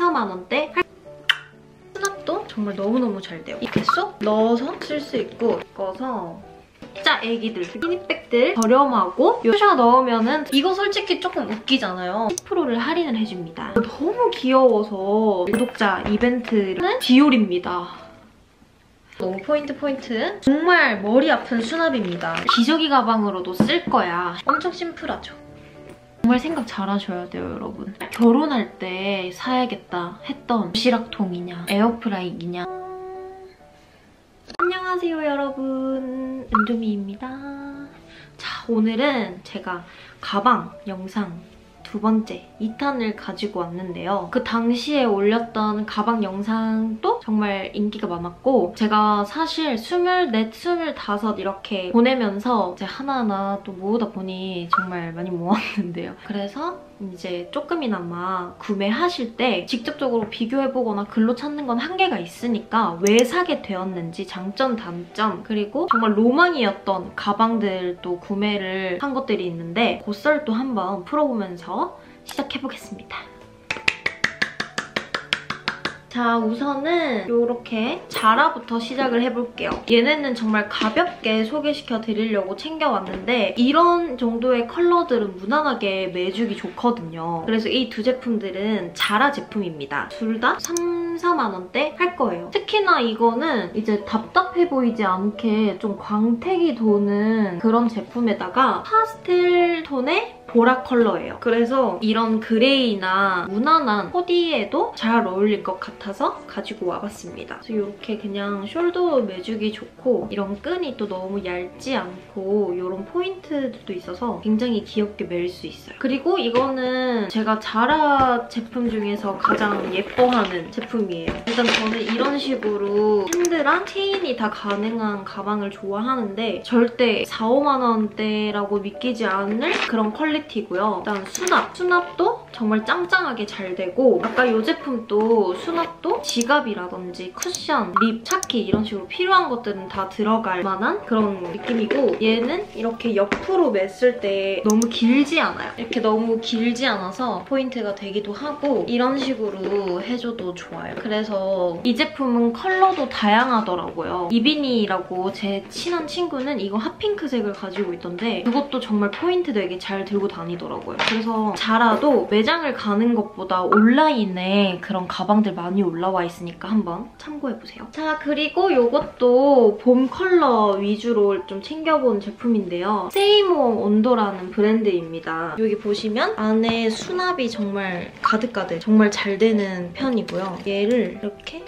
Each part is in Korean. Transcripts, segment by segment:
4만 원대 수납도 정말 너무너무 잘 돼요. 이렇게 쏙 넣어서 쓸 수 있고 꺼서 진짜 애기들 피니백들 저렴하고 슈샤 넣으면은 이거 솔직히 조금 웃기잖아요. 10%를 할인을 해줍니다. 너무 귀여워서 구독자 이벤트는 디올입니다. 너무 포인트 포인트. 정말 머리 아픈 수납입니다. 기저귀 가방으로도 쓸 거야. 엄청 심플하죠. 정말 생각 잘 하셔야 돼요, 여러분. 결혼할 때 사야겠다 했던 도시락통이냐, 에어프라이기냐. 안녕하세요, 여러분. 은조미입니다. 자, 오늘은 제가 가방 영상 두 번째 2탄을 가지고 왔는데요. 그 당시에 올렸던 가방 영상도 정말 인기가 많았고 제가 사실 24, 25 이렇게 보내면서 이제 하나하나 또 모으다 보니 정말 많이 모았는데요. 그래서 이제 조금이나마 구매하실 때 직접적으로 비교해보거나 글로 찾는 건 한계가 있으니까 왜 사게 되었는지 장점, 단점 그리고 정말 로망이었던 가방들도 구매를 한 것들이 있는데 곧설도 한번 풀어보면서 시작해보겠습니다. 자 우선은 이렇게 자라부터 시작을 해볼게요. 얘네는 정말 가볍게 소개시켜 드리려고 챙겨왔는데 이런 정도의 컬러들은 무난하게 매주기 좋거든요. 그래서 이 두 제품들은 자라 제품입니다. 둘 다 3, 4만 원대 할 거예요. 특히나 이거는 이제 답답해 보이지 않게 좀 광택이 도는 그런 제품에다가 파스텔 톤의 보라 컬러예요. 그래서 이런 gray나 무난한 hoodie에도 잘 어울릴 것 같아 서 가지고 와봤습니다. 이렇게 그냥 shoulder 메주기 좋고 이런 끈이 또 너무 얇지 않고 이런 포인트도 있어서 굉장히 귀엽게 멜 수 있어요. 그리고 이거는 제가 자라 제품 중에서 가장 예뻐하는 제품이에요. 일단 저는 이런 식으로 hand랑 체인이 다 가능한 가방을 좋아하는데 절대 4, 5만 원대라고 믿기지 않을 그런 quality quality고요. 일단 수납. 수납도 정말 짱짱하게 잘 되고 아까 이 제품도 수납 도 지갑이라든지 쿠션, lip, 차키 이런 식으로 필요한 것들은 다 들어갈 만한 그런 느낌이고 얘는 이렇게 옆으로 맸을 때 너무 길지 않아요. 이렇게 너무 길지 않아서 포인트가 되기도 하고 이런 식으로 해줘도 좋아요. 그래서 이 제품은 컬러도 다양하더라고요. 이비니라고 제 친한 친구는 이거 hot pink색을 가지고 있던데 그것도 정말 포인트 되게 잘 들고 다니더라고요. 그래서 자라도 매장을 가는 것보다 온라인에 그런 가방들 많이 올라와 있으니까 한번 참고해보세요. 자, 그리고 이것도 봄 컬러 위주로 좀 챙겨본 제품인데요. 세이모 온도라는 브랜드입니다. 여기 보시면 안에 수납이 정말 가득가득 정말 잘 되는 편이고요. 얘를 이렇게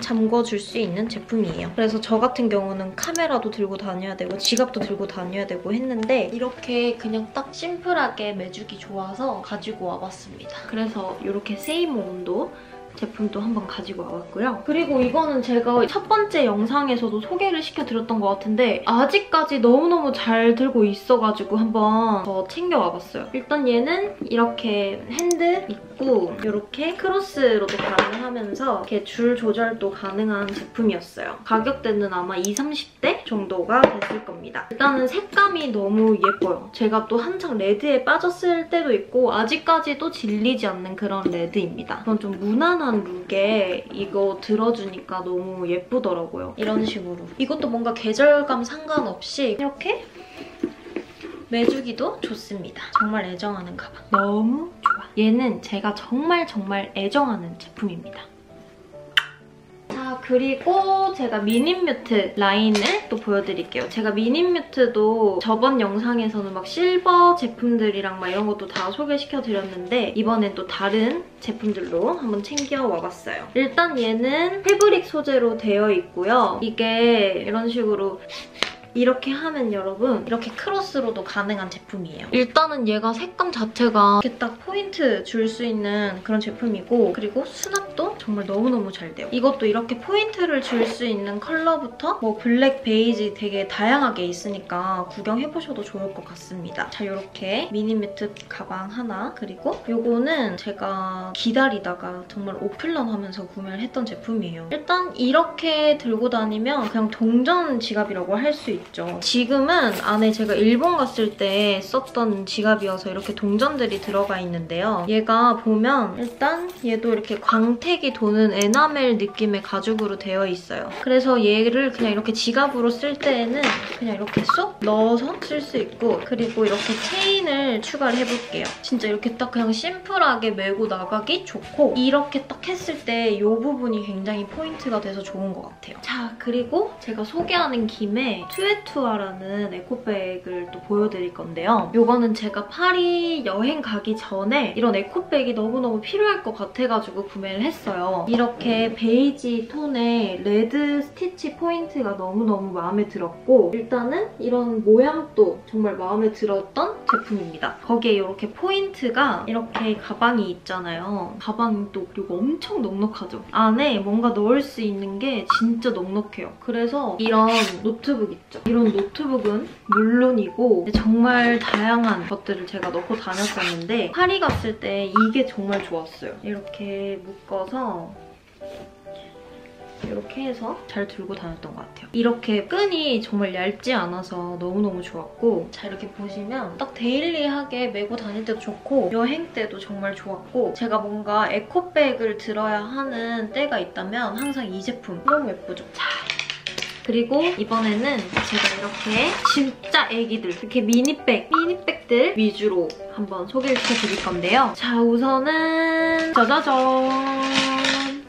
잠궈줄 수 있는 제품이에요. 그래서 저 같은 경우는 카메라도 들고 다녀야 되고 지갑도 들고 다녀야 되고 했는데 이렇게 그냥 딱 심플하게 매주기 좋아서 가지고 와봤습니다. 그래서 이렇게 세이모 온도 제품도 한번 가지고 와봤고요. 그리고 이거는 제가 첫 번째 영상에서도 소개를 시켜드렸던 것 같은데 아직까지 너무너무 잘 들고 있어가지고 한번 더 챙겨와봤어요. 일단 얘는 이렇게 핸들 있고 이렇게 크로스로도 가능하면서 이렇게 줄 조절도 가능한 제품이었어요. 가격대는 아마 20, 30대 정도가 됐을 겁니다. 일단은 색감이 너무 예뻐요. 제가 또 한창 레드에 빠졌을 때도 있고 아직까지도 질리지 않는 그런 레드입니다. 이건 좀 무난한 시원한 룩에 이거 들어주니까 너무 예쁘더라고요. 이런 식으로. 이것도 뭔가 계절감 상관없이 이렇게 매주기도 좋습니다. 정말 애정하는 가방. 너무 좋아. 얘는 제가 정말 정말 애정하는 제품입니다. 그리고 제가 미니뮤트 라인을 또 보여드릴게요. 제가 미니뮤트도 저번 영상에서는 막 실버 제품들이랑 막 이런 것도 다 소개시켜드렸는데 이번엔 또 다른 제품들로 한번 챙겨와봤어요. 일단 얘는 패브릭 소재로 되어 있고요. 이게 이런 식으로 이렇게 하면 여러분 이렇게 크로스로도 가능한 제품이에요. 일단은 얘가 색감 자체가 이렇게 딱 포인트 줄 수 있는 그런 제품이고 그리고 수납도 정말 너무너무 잘 돼요. 이것도 이렇게 포인트를 줄 수 있는 컬러부터 뭐 블랙, 베이지 되게 다양하게 있으니까 구경해보셔도 좋을 것 같습니다. 자, 이렇게 미니뮤트 가방 하나 그리고 요거는 제가 기다리다가 정말 오픈런 하면서 구매를 했던 제품이에요. 일단 이렇게 들고 다니면 그냥 동전 지갑이라고 할 수 있죠. 지금은 안에 제가 일본 갔을 때 썼던 지갑이어서 이렇게 동전들이 들어가 있는데요. 얘가 보면 일단 얘도 이렇게 광택이 도는 에나멜 느낌의 가죽으로 되어 있어요. 그래서 얘를 그냥 이렇게 지갑으로 쓸 때에는 그냥 이렇게 쏙 넣어서 쓸 수 있고 그리고 이렇게 체인을 추가를 해볼게요. 진짜 이렇게 딱 그냥 심플하게 메고 나가기 좋고 이렇게 딱 했을 때 이 부분이 굉장히 포인트가 돼서 좋은 것 같아요. 자, 그리고 제가 소개하는 김에 투 에투아라는 에코백을 또 보여드릴 건데요. 이거는 제가 파리 여행 가기 전에 이런 에코백이 너무너무 필요할 것 같아가지고 구매를 했어요. 이렇게 베이지 톤의 레드 스티치 포인트가 너무너무 마음에 들었고 일단은 이런 모양도 정말 마음에 들었던 제품입니다. 거기에 이렇게 포인트가 이렇게 가방이 있잖아요. 가방이 또 그리고 엄청 넉넉하죠. 안에 뭔가 넣을 수 있는 게 진짜 넉넉해요. 그래서 이런 노트북 있죠. 이런 노트북은 물론이고 정말 다양한 것들을 제가 넣고 다녔었는데 파리 갔을 때 이게 정말 좋았어요. 이렇게 묶어서 이렇게 해서 잘 들고 다녔던 것 같아요. 이렇게 끈이 정말 얇지 않아서 너무너무 좋았고 자 이렇게 보시면 딱 데일리하게 메고 다닐 때도 좋고 여행 때도 정말 좋았고 제가 뭔가 에코백을 들어야 하는 때가 있다면 항상 이 제품 너무 예쁘죠? 자 그리고 이번에는 제가 이렇게 진짜 애기들 이렇게 미니백, 미니백들 위주로 한번 소개를 시켜드릴 건데요. 자 우선은 짜자잔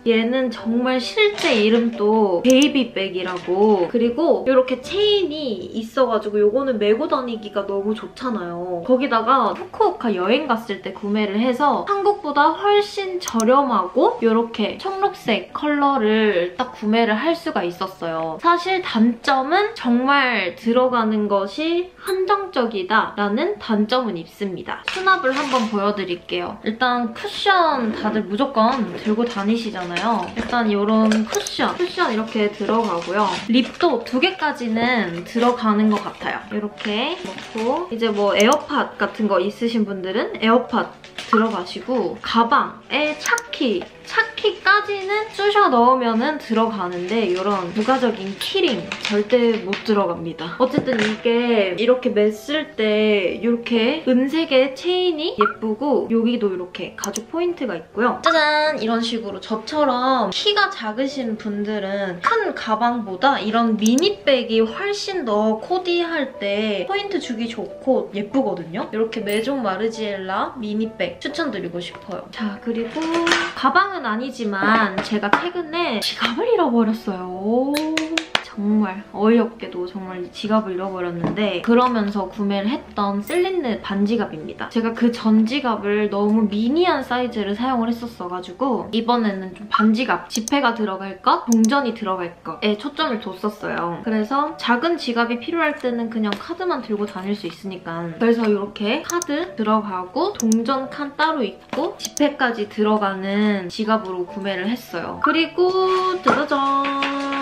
얘는 정말 실제 이름도 baby bag이라고 그리고 이렇게 체인이 있어가지고 이거는 메고 다니기가 너무 좋잖아요. 거기다가 후쿠오카 여행 갔을 때 구매를 해서 한국보다 훨씬 저렴하고 이렇게 청록색 컬러를 딱 구매를 할 수가 있었어요. 사실 단점은 정말 들어가는 것이 한정적이다라는 단점은 있습니다. 수납을 한번 보여드릴게요. 일단 쿠션 다들 무조건 들고 다니시잖아요. 있잖아요. 일단 이런 쿠션, 쿠션 이렇게 들어가고요. lip도 두 개까지는 들어가는 것 같아요. 이렇게 넣고 이제 뭐 에어팟 같은 거 있으신 분들은 에어팟 들어가시고 가방에 차키 차키 까지는 쑤셔 넣으면 들어가는데 이런 부가적인 키링 절대 못 들어갑니다. 어쨌든 이게 이렇게 맸을 때 이렇게 은색의 체인이 예쁘고 여기도 이렇게 가죽 포인트가 있고요. 짜잔! 이런 식으로 저처럼 키가 작으신 분들은 큰 가방보다 이런 mini bag이 훨씬 더 코디할 때 포인트 주기 좋고 예쁘거든요. 이렇게 메종 마르지엘라 mini bag 추천드리고 싶어요. 자, 그리고 가방은 은 아니지 만 제가 최근에 지갑을 잃어버렸어요. 정말 어이없게도 정말 지갑을 잃어버렸는데 그러면서 구매를 했던 셀린느 반지갑입니다. 제가 그 전 지갑을 너무 미니한 사이즈를 사용을 했었어가지고 이번에는 좀 반지갑, 지폐가 들어갈 것, 동전이 들어갈 것에 초점을 뒀었어요. 그래서 작은 지갑이 필요할 때는 그냥 카드만 들고 다닐 수 있으니까 그래서 이렇게 카드 들어가고 동전 칸 따로 있고 지폐까지 들어가는 지갑으로 구매를 했어요. 그리고 짜자잔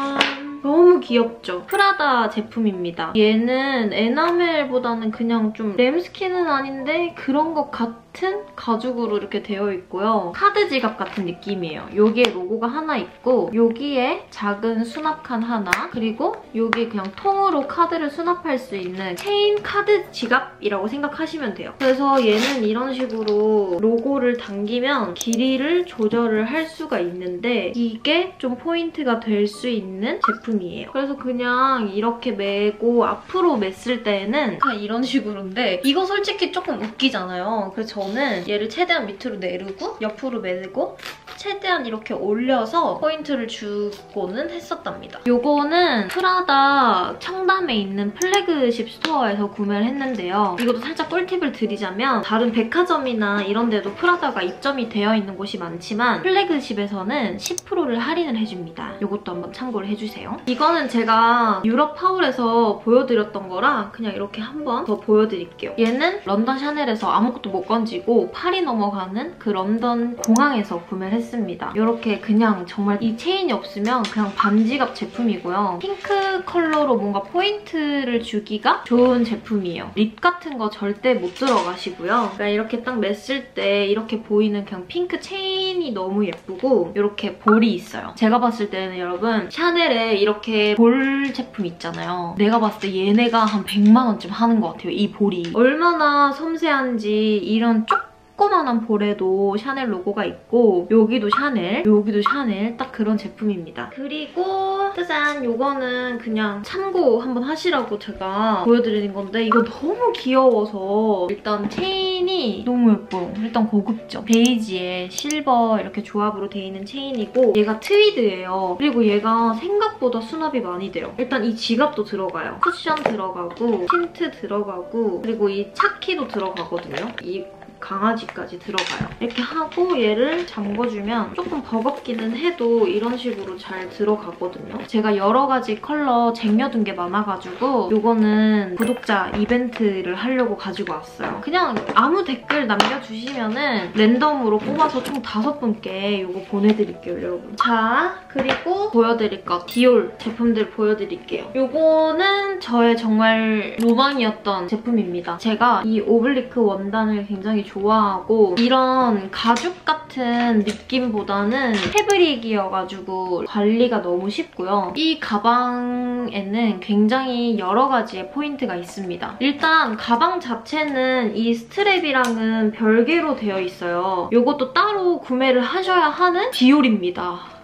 너무 귀엽죠? 프라다 제품입니다. 얘는 에나멜보다는 그냥 좀 lambskin은 아닌데 그런 것 같은 가죽으로 이렇게 되어 있고요. 카드 지갑 같은 느낌이에요. 여기에 로고가 하나 있고 여기에 작은 수납칸 하나 그리고 여기 그냥 통으로 카드를 수납할 수 있는 체인 카드 지갑이라고 생각하시면 돼요. 그래서 얘는 이런 식으로 로고를 당기면 길이를 조절을 할 수가 있는데 이게 좀 포인트가 될 수 있는 제품 이에요. 그래서 그냥 이렇게 메고 앞으로 맸을 때는 그냥 이런 식으로인데 이거 솔직히 조금 웃기잖아요. 그래서 저는 얘를 최대한 밑으로 내리고 옆으로 매고 최대한 이렇게 올려서 포인트를 주고는 했었답니다. 이거는 프라다 청담에 있는 플래그십 스토어에서 구매를 했는데요. 이것도 살짝 꿀팁을 드리자면 다른 백화점이나 이런 데도 프라다가 입점이 되어 있는 곳이 많지만 플래그십에서는 10%를 할인을 해줍니다. 이것도 한번 참고를 해주세요. 이거는 제가 유럽 haul에서 보여드렸던 거라 그냥 이렇게 한번 더 보여드릴게요. 얘는 런던 샤넬에서 아무것도 못 건진 것 같아가지고 파리 넘어가는 그 런던 공항에서 구매를 했습니다. 이렇게 그냥 정말 이 체인이 없으면 그냥 반지갑 제품이고요. 핑크 컬러로 뭔가 포인트를 주기가 좋은 제품이에요. 립 같은 거 절대 못 들어가시고요. 그러니까 이렇게 딱 맸을 때 이렇게 보이는 그냥 핑크 체인이 너무 예쁘고 이렇게 볼이 있어요. 제가 봤을 때는 여러분 샤넬에 이렇게 볼 제품 있잖아요. 내가 봤을 때 얘네가 한 100만 원쯤 하는 것 같아요. 이 볼이. 얼마나 섬세한지 이런 쪽 조그만한 볼에도 샤넬 로고가 있고 여기도 샤넬, 여기도 샤넬 딱 그런 제품입니다. 그리고 짜잔! 이거는 그냥 참고 한번 하시라고 제가 보여드리는 건데 이거 너무 귀여워서 일단 체인이 너무 예뻐요. 일단 고급죠. 베이지에 실버 이렇게 조합으로 돼 있는 체인이고 얘가 트위드예요. 그리고 얘가 생각보다 수납이 많이 돼요. 일단 이 지갑도 들어가요. 쿠션 들어가고 틴트 들어가고 그리고 이 차키도 들어가거든요. 이 강아지까지 들어가요. 이렇게 하고 얘를 잠궈주면 조금 버겁기는 해도 이런 식으로 잘 들어가거든요. 제가 여러 가지 컬러 쟁여둔 게 많아가지고 이거는 구독자 이벤트를 하려고 가지고 왔어요. 그냥 아무 댓글 남겨주시면 은 랜덤으로 뽑아서 총 다섯 분께 이거 보내드릴게요, 여러분. 자, 그리고 보여드릴 거 디올 제품들 보여드릴게요. 이거는 저의 정말 로망이었던 제품입니다. 제가 이 오블리크 원단을 굉장히 좋아하고 이런 가죽 같은 느낌보다는 패브릭이어가지고 관리가 너무 쉽고요. 이 가방에는 굉장히 여러 가지의 포인트가 있습니다. 일단 가방 자체는 이 스트랩이랑은 별개로 되어 있어요. 이것도 따로 구매를 하셔야 하는 디올입니다.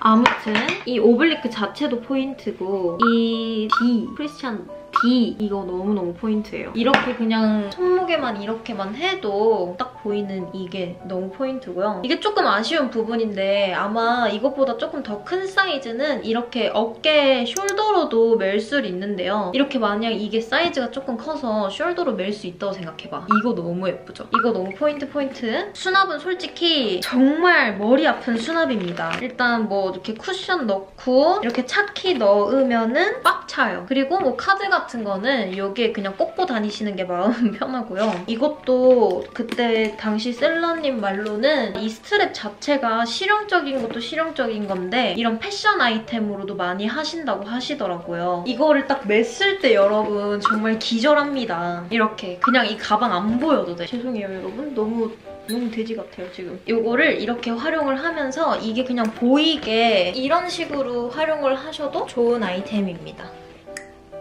아무튼 이 Oblique 자체도 포인트고 이 D, 크리스찬 이거 너무너무 포인트예요. 이렇게 그냥 손목에만 이렇게만 해도 딱 보이는 이게 너무 포인트고요. 이게 조금 아쉬운 부분인데 아마 이것보다 조금 더 큰 사이즈는 이렇게 어깨 숄더로도 멜 수 있는데요. 이렇게 만약 이게 사이즈가 조금 커서 숄더로 멜 수 있다고 생각해봐. 이거 너무 예쁘죠? 이거 너무 포인트 포인트. 수납은 솔직히 정말 머리 아픈 수납입니다. 일단 뭐 이렇게 쿠션 넣고 이렇게 차키 넣으면은 꽉 차요. 그리고 뭐 카드 같은 같은 거는 여기에 그냥 꽂고 다니시는 게 마음 편하고요. 이것도 그때 당시 셀러님 말로는 이 스트랩 자체가 실용적인 것도 실용적인 건데 이런 패션 아이템으로도 많이 하신다고 하시더라고요. 이거를 딱 맸을 때 여러분 정말 기절합니다. 이렇게 그냥 이 가방 안 보여도 돼. 죄송해요 여러분. 너무 너무 돼지 같아요, 지금. 이거를 이렇게 활용을 하면서 이게 그냥 보이게 이런 식으로 활용을 하셔도 좋은 아이템입니다.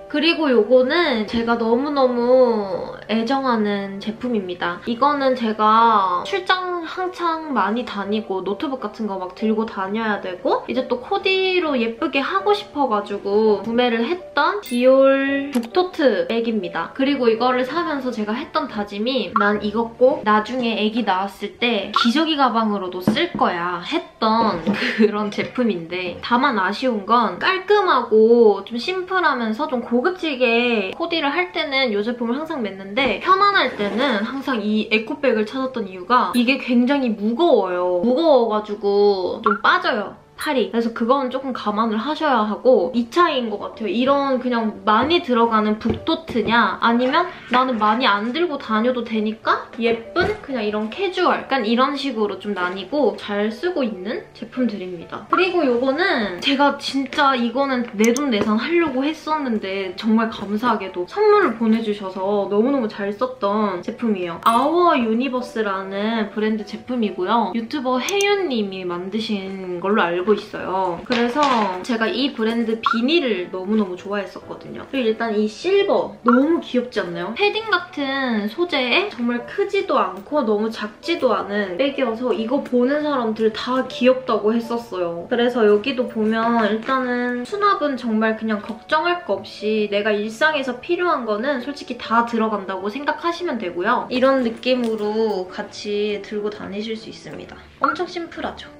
그리고 이거는 제가 너무너무 애정하는 제품입니다. 이거는 제가 출장 한창 많이 다니고 노트북 같은 거 막 들고 다녀야 되고 이제 또 코디로 예쁘게 하고 싶어가지고 구매를 했던 디올 북토트 백입니다. 그리고 이거를 사면서 제가 했던 다짐이 난 이거 꼭 나중에 애기 낳았을 때 기저귀 가방으로도 쓸 거야 했던 그런 제품인데 다만 아쉬운 건 깔끔하고 좀 심플하면서 좀 고... 고급지게 코디를 할 때는 이 제품을 항상 맸는데 편안할 때는 항상 이 에코백을 찾았던 이유가 이게 굉장히 무거워요. 무거워가지고 좀 빠져요. 팔이. 그래서 그건 조금 감안을 하셔야 하고 이 차인 것 같아요. 이런 그냥 많이 들어가는 book tote냐 아니면 나는 많이 안 들고 다녀도 되니까 예쁜 그냥 이런 캐주얼 약간 이런 식으로 좀 나뉘고 잘 쓰고 있는 제품들입니다. 그리고 이거는 제가 진짜 이거는 내돈내산 하려고 했었는데 정말 감사하게도 선물을 보내주셔서 너무너무 잘 썼던 제품이에요. 아워 유니버스라는 브랜드 제품이고요. 유튜버 혜윤님이 만드신 걸로 알고 알고 있어요. 그래서 제가 이 브랜드 비닐을 너무너무 좋아했었거든요. 그리고 일단 이 실버 너무 귀엽지 않나요? 패딩 같은 소재에 정말 크지도 않고 너무 작지도 않은 백이어서 이거 보는 사람들 다 귀엽다고 했었어요. 그래서 여기도 보면 일단은 수납은 정말 그냥 걱정할 거 없이 내가 일상에서 필요한 거는 솔직히 다 들어간다고 생각하시면 되고요. 이런 느낌으로 같이 들고 다니실 수 있습니다. 엄청 심플하죠?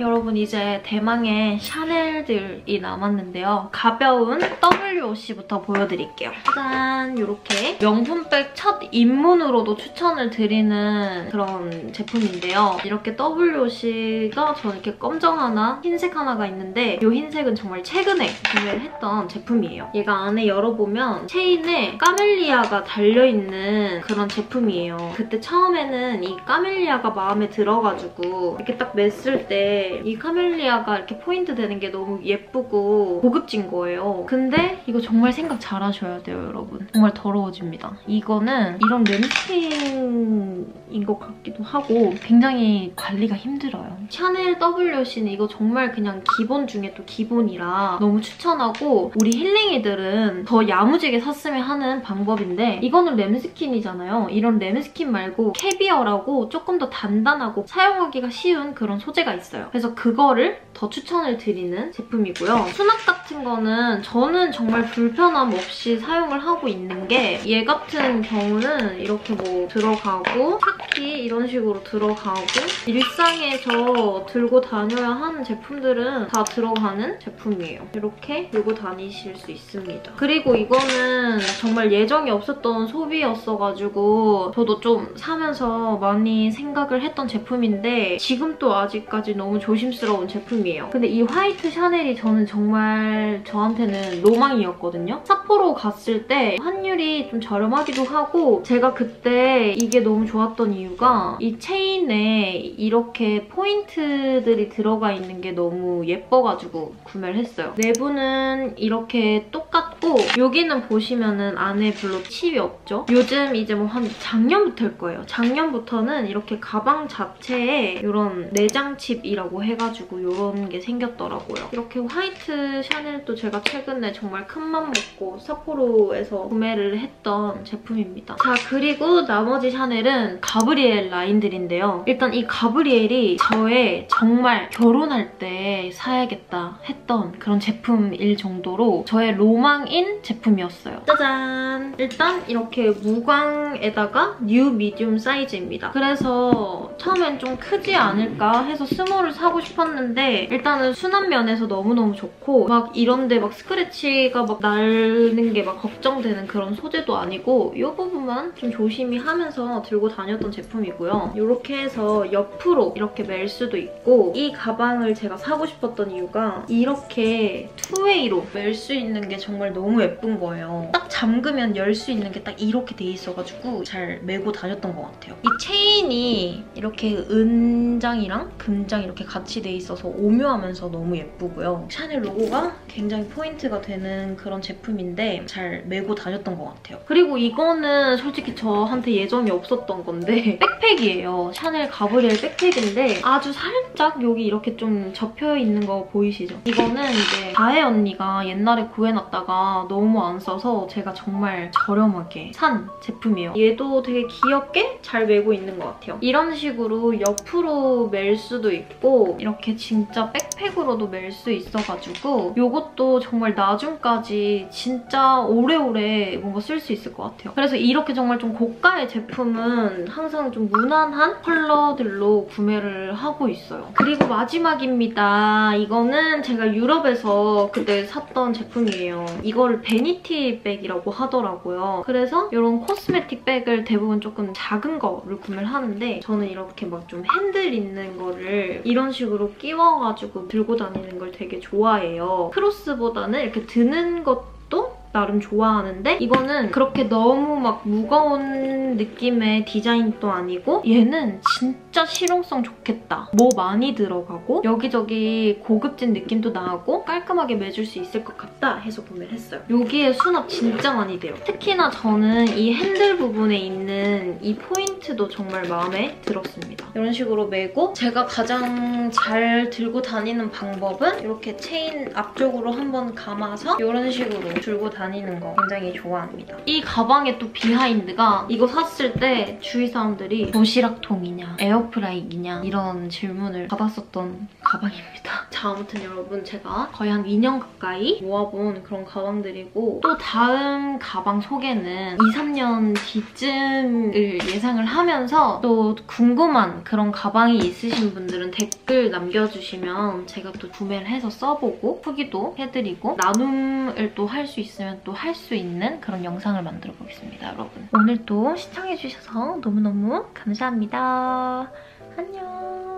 여러분 이제 대망의 샤넬들이 남았는데요. 가벼운 WOC부터 보여드릴게요. 짠! 이렇게 명품백 첫 입문으로도 추천을 드리는 그런 제품인데요. 이렇게 WOC가 저는 이렇게 검정 하나, 흰색 하나가 있는데 이 흰색은 정말 최근에 구매를 했던 제품이에요. 얘가 안에 열어보면 체인에 까멜리아가 달려있는 그런 제품이에요. 그때 처음에는 이 까멜리아가 마음에 들어가지고 이렇게 딱 맸을 때이 카멜리아가 이렇게 포인트 되는 게 너무 예쁘고 고급진 거예요. 근데 이거 정말 생각 잘 하셔야 돼요, 여러분. 정말 더러워집니다. 이거는 이런 lambskin 인 것 같기도 하고 굉장히 관리가 힘들어요. 샤넬 WOC는 이거 정말 그냥 기본 중에 또 기본이라 너무 추천하고 우리 힐링이들은 더 야무지게 샀으면 하는 방법인데 이거는 lambskin이잖아요. 이런 lambskin 말고 캐비어라고 조금 더 단단하고 사용하기가 쉬운 그런 소재가 있어요. 그래서 그거를 더 추천을 드리는 제품이고요. 수납 같은 거는 저는 정말 불편함 없이 사용을 하고 있는 게 얘 같은 경우는 이렇게 뭐 들어가고 차키 이런 식으로 들어가고 일상에서 들고 다녀야 하는 제품들은 다 들어가는 제품이에요. 이렇게 들고 다니실 수 있습니다. 그리고 이거는 정말 예정이 없었던 소비였어가지고 저도 좀 사면서 많이 생각을 했던 제품인데 지금 또 아직까지 너무 조심스러운 제품이에요. 근데 이 화이트 샤넬이 저는 정말 저한테는 로망이었거든요. 삿포로 갔을 때 환율이 좀 저렴하기도 하고 제가 그때 이게 너무 좋았던 이유가 이 체인에 이렇게 포인트들이 들어가 있는 게 너무 예뻐가지고 구매를 했어요. 내부는 이렇게 똑같고 여기는 보시면은 안에 별로 칩이 없죠? 요즘 이제 뭐 한 작년부터일 거예요. 작년부터는 이렇게 가방 자체에 이런 내장 칩이라고 해가지고 이런 게 생겼더라고요. 이렇게 화이트 샤넬도 제가 최근에 정말 큰맘 먹고 삿포로에서 구매를 했던 제품입니다. 자 그리고 나머지 샤넬은 가브리엘 라인들인데요. 일단 이 가브리엘이 저의 정말 결혼할 때 사야겠다 했던 그런 제품일 정도로 저의 로망인 제품이었어요. 짜잔! 일단 이렇게 무광에다가 new medium 사이즈입니다. 그래서 처음엔 좀 크지 않을까 해서 small을 사고 싶었는데 일단은 수납면에서 너무너무 좋고 막 이런데 막 스크래치가 막 나는 게 막 걱정되는 그런 소재도 아니고 이 부분만 좀 조심히 하면서 들고 다녔던 제품이고요. 이렇게 해서 옆으로 이렇게 멜 수도 있고 이 가방을 제가 사고 싶었던 이유가 이렇게 two-way로 멜 수 있는 게 정말 너무 예쁜 거예요. 딱 잠그면 열 수 있는 게 딱 이렇게 돼 있어가지고 잘 메고 다녔던 것 같아요. 이 체인이 이렇게 은장이랑 금장 이렇게 같이 돼 있어서 오묘하면서 너무 예쁘고요. 샤넬 로고가 굉장히 포인트가 되는 그런 제품인데 잘 메고 다녔던 것 같아요. 그리고 이거는 솔직히 저한테 예정이 없었던 건데 백팩이에요. 샤넬 가브리엘 백팩인데 아주 살짝 여기 이렇게 좀 접혀있는 거 보이시죠? 이거는 이제 다혜 언니가 옛날에 구해놨다가 너무 안 써서 제가 정말 저렴하게 산 제품이에요. 얘도 되게 귀엽게 잘 메고 있는 것 같아요. 이런 식으로 옆으로 멜 수도 있고 이렇게 진짜 백팩으로도 멜 수 있어가지고 이것도 정말 나중까지 진짜 오래오래 뭔가 쓸 수 있을 것 같아요. 그래서 이렇게 정말 좀 고가의 제품은 항상 좀 무난한 컬러들로 구매를 하고 있어요. 그리고 마지막입니다. 이거는 제가 유럽에서 그때 샀던 제품이에요. 이거를 vanity bag이라고 하더라고요. 그래서 이런 cosmetic bag을 대부분 조금 작은 거를 구매를 하는데 저는 이렇게 막 좀 핸들 있는 거를 이런 식으로 끼워가지고 들고 다니는 걸 되게 좋아해요. 크로스보다는 이렇게 드는 것도 나름 좋아하는데 이거는 그렇게 너무 막 무거운 느낌의 디자인도 아니고 얘는 진짜 실용성 좋겠다. 뭐 많이 들어가고 여기저기 고급진 느낌도 나고 깔끔하게 매줄 수 있을 것 같다 해서 구매를 했어요. 여기에 수납 진짜 많이 돼요. 특히나 저는 이 핸들 부분에 있는 이 포인트도 정말 마음에 들었습니다. 이런 식으로 매고 제가 가장 잘 들고 다니는 방법은 이렇게 체인 앞쪽으로 한번 감아서 이런 식으로 들고 다니는 거 굉장히 좋아합니다. 이 가방의 또 비하인드가 이거 샀을 때 주위 사람들이 도시락통이냐, 에어컨 에어프라이기냐 이런 질문을 받았었던 가방입니다. 자 아무튼 여러분 제가 거의 한 2년 가까이 모아본 그런 가방들이고 또 다음 가방 소개는 2, 3년 뒤쯤을 예상을 하면서 또 궁금한 그런 가방이 있으신 분들은 댓글 남겨주시면 제가 또 구매를 해서 써보고 후기도 해드리고 나눔을 또 할 수 있으면 또 할 수 있는 그런 영상을 만들어 보겠습니다 여러분. 오늘도 시청해주셔서 너무너무 감사합니다. 안녕